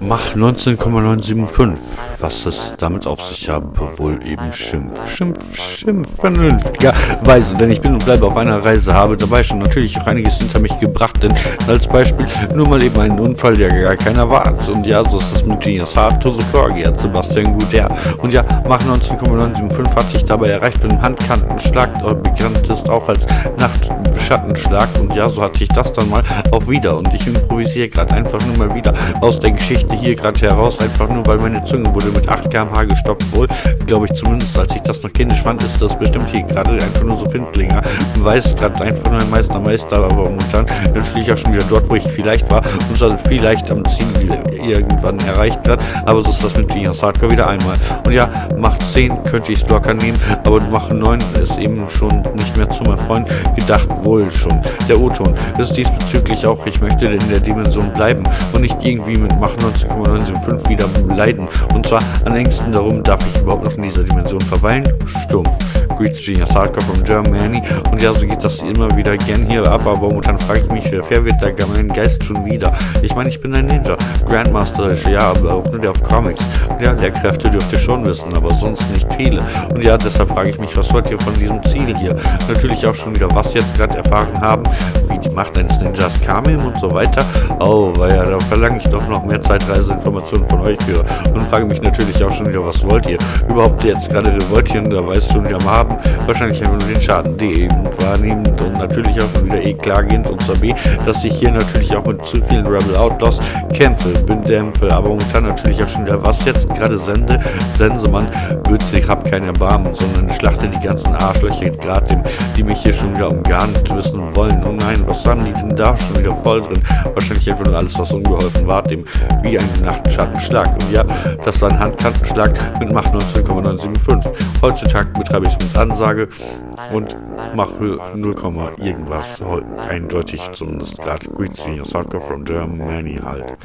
Mach 19,975. Was es damit auf sich habe, wohl eben Schimpf. Schimpf, Schimpf, vernünftiger Weise, denn ich bin und bleibe auf einer Reise, habe dabei schon natürlich auch einiges hinter mich gebracht, denn als Beispiel nur mal eben einen Unfall, der gar keiner war. Und ja, so ist das mit Genius Hard to the hat Sebastian Guder. Und ja, Mach 19,975 hatte ich dabei erreicht einem Handkantenschlag, bekannt ist auch als Nachtschattenschlag. Und ja, so hatte ich das dann mal auch wieder. Und ich improvisiere gerade einfach nur mal wieder aus der Geschichte hier gerade heraus, einfach nur weil meine Zunge wurde mit 8 km/h gestoppt. Wohl, glaube ich zumindest, als ich das noch kindisch fand, ist das bestimmt hier gerade einfach nur so Findlinger. Weiß gerade einfach nur ein Meister, Meister, aber momentan natürlich auch schon wieder dort, wo ich vielleicht war und also vielleicht am Ziel irgendwann erreicht wird. Aber so ist das mit Genius Hardcore wieder einmal. Und ja, macht 10 könnte ich es locker nehmen, aber Mach 9 ist eben schon nicht mehr zu meinem Freund gedacht, wohl schon. Der O-Ton ist diesbezüglich auch, ich möchte in der Dimension bleiben und nicht irgendwie mit Mach 19,975 wieder leiden. Und zwar an Ängsten darum, darf ich überhaupt noch in dieser Dimension verweilen? Stumpf. Greets Genius Hardcore from Germany. Und ja, so geht das immer wieder gern hier ab, aber momentan frage ich mich, wer wird da mein Geist schon wieder? Ich meine, ich bin ein Ninja, Grandmaster, ja, aber auch nur der auf Comics. Und ja, der Kräfte dürft ihr schon wissen, aber sonst nicht viele. Und ja, deshalb frage ich mich, was wollt ihr von diesem Ziel hier? Natürlich auch schon wieder, was jetzt gerade erfahren haben, wie Macht eines Ninjas kam und so weiter. Oh, weil ja, da verlange ich doch noch mehr Zeitreiseinformationen von euch für. Und frage mich natürlich auch schon wieder, was wollt ihr? Überhaupt jetzt gerade den Wörtchen, da weißt schon, wir haben wahrscheinlich einfach nur den Schaden D wahrnehmend und natürlich auch schon wieder E klargehend und zur B, dass ich hier natürlich auch mit zu vielen Rebel Outlaws kämpfe, bin dämpfe, aber momentan natürlich auch schon wieder, was jetzt gerade sende, Sensemann, bitte, ich hab kein Erbarmen, sondern schlachte die ganzen Arschlöcher gerade, die mich hier schon wieder umgarnt wissen wollen. Oh nein, was haben die denn da schon wieder voll drin? Wahrscheinlich einfach nur alles, was ungeholfen war, dem wie ein Nachtschattenschlag. Und ja, das war ein Handkantenschlag mit Macht 19,975. Heutzutage betreibe ich es mit Ansage und mache 0, irgendwas eindeutig, zumindest gerade Senior Soccer from Germany halt.